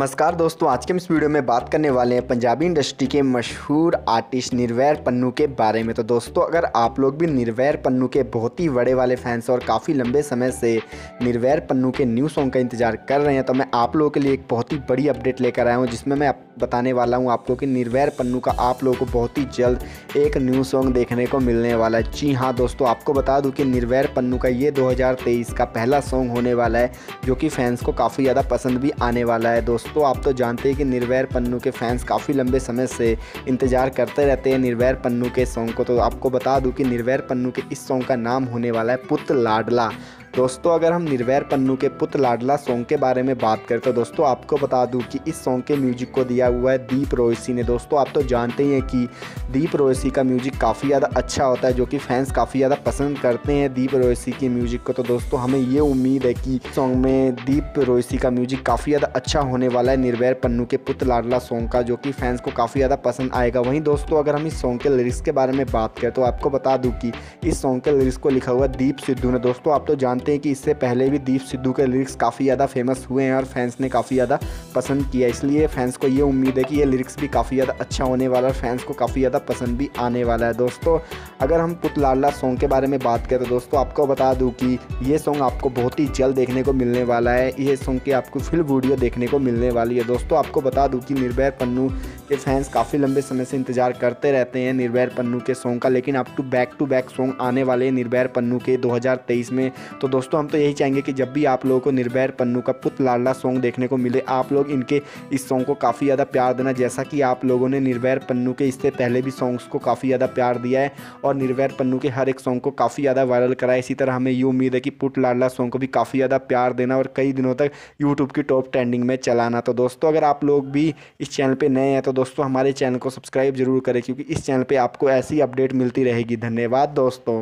नमस्कार दोस्तों, आज के हम इस वीडियो में बात करने वाले हैं पंजाबी इंडस्ट्री के मशहूर आर्टिस्ट निर्वैर पन्नू के बारे में। तो दोस्तों, अगर आप लोग भी निर्वैर पन्नू के बहुत ही बड़े वाले फैंस और काफ़ी लंबे समय से निर्वैर पन्नू के न्यू सॉन्ग का इंतज़ार कर रहे हैं तो मैं आप लोगों के लिए एक बहुत ही बड़ी अपडेट लेकर आया हूँ, जिसमें मैं बताने वाला हूँ आपको कि निर्वैर पन्नू का आप लोगों को बहुत ही जल्द एक न्यू सॉन्ग देखने को मिलने वाला है। जी हाँ दोस्तों, आपको बता दूँ कि निर्वैर पन्नू का ये दो हज़ार तेईस का पहला सॉन्ग होने वाला है, जो कि फैंस को काफ़ी ज़्यादा पसंद भी आने वाला है दोस्तों। आप तो जानते हैं कि निर्वैर पन्नू के फैंस काफ़ी लंबे समय से इंतज़ार करते रहते हैं निर्वैर पन्नू के सॉन्ग को। तो आपको बता दूँ कि निर्वैर पन्नू के इस सॉन्ग का नाम होने वाला है पुत लाडला। दोस्तों, अगर हम निर्वैर पन्नू के पुत्र लाडला सॉन्ग के बारे में बात करें तो दोस्तों, आपको बता दूँ कि इस सॉन्ग के म्यूज़िक को दिया हुआ है दीप रोयसी ने। दोस्तों, आप तो जानते ही हैं कि दीप रोयसी का म्यूज़िक काफ़ी ज़्यादा अच्छा होता है, जो कि फैंस काफ़ी ज़्यादा पसंद करते हैं दीप रोयसी के म्यूज़िक को। तो दोस्तों, हमें ये उम्मीद है कि सॉन्ग में दीप रोयसी का म्यूज़िक काफ़ी ज़्यादा अच्छा होने वाला है निर्वैर पन्नू के पुत्र लाडला सॉन्ग का, जो कि फैंस को काफ़ी ज़्यादा पसंद आएगा। वहीं दोस्तों, अगर हम इस सॉन्ग के लिरिक्स के बारे में बात करें तो आपको बता दूँ कि इस सॉन्ग के लिरिक्स को लिखा हुआ दीप सिद्धू ने। दोस्तों, आप तो जानते हैं कि इससे पहले भी दीप सिद्धू के लिरिक्स काफ़ी ज़्यादा फ़ेमस हुए हैं और फैंस ने काफ़ी ज़्यादा पसंद किया इसलिए फैंस को ये उम्मीद है कि ये लिरिक्स भी काफ़ी ज़्यादा अच्छा होने वाला है और फैंस को काफ़ी ज़्यादा पसंद भी आने वाला है। दोस्तों, अगर हम पुतलाला सॉन्ग के बारे में बात करें तो दोस्तों, आपको बता दूँ कि ये सॉन्ग आपको बहुत ही जल्द देखने को मिलने वाला है। ये सॉन्ग की आपको फिल वीडियो देखने को मिलने वाली है। दोस्तों, आपको बता दूँ कि निर्भय पन्नू के फैंस काफ़ी लंबे समय से इंतज़ार करते रहते हैं निर्भैर पन्नू के सॉन्ग का, लेकिन अब to back to back song आने वाले निर्भैर पन्नू के 2023 में। तो दोस्तों, हम तो यही चाहेंगे कि जब भी आप लोगों को निर्भैर पन्नू का पुत लाडला सॉन्ग देखने को मिले, आप लोग इनके इस सॉन्ग को काफ़ी ज़्यादा प्यार देना, जैसा कि आप लोगों ने निर्भैर पन्नू के इससे पहले भी सॉन्ग्स को काफ़ी ज़्यादा प्यार दिया है और निर्भैर पन्नू के हर एक सॉन्ग को काफ़ी ज़्यादा वायरल करा इसी तरह हमें ये उम्मीद है कि पुट लाडला सॉन्ग को भी काफ़ी ज़्यादा प्यार देना और कई दिनों तक यूट्यूब की टॉप ट्रेंडिंग में चलाना। तो दोस्तों, अगर आप लोग भी इस चैनल पर नए हैं तो दोस्तों, हमारे चैनल को सब्सक्राइब ज़रूर करें, क्योंकि इस चैनल पर आपको ऐसी अपडेट मिलती रहेगी। धन्यवाद दोस्तों।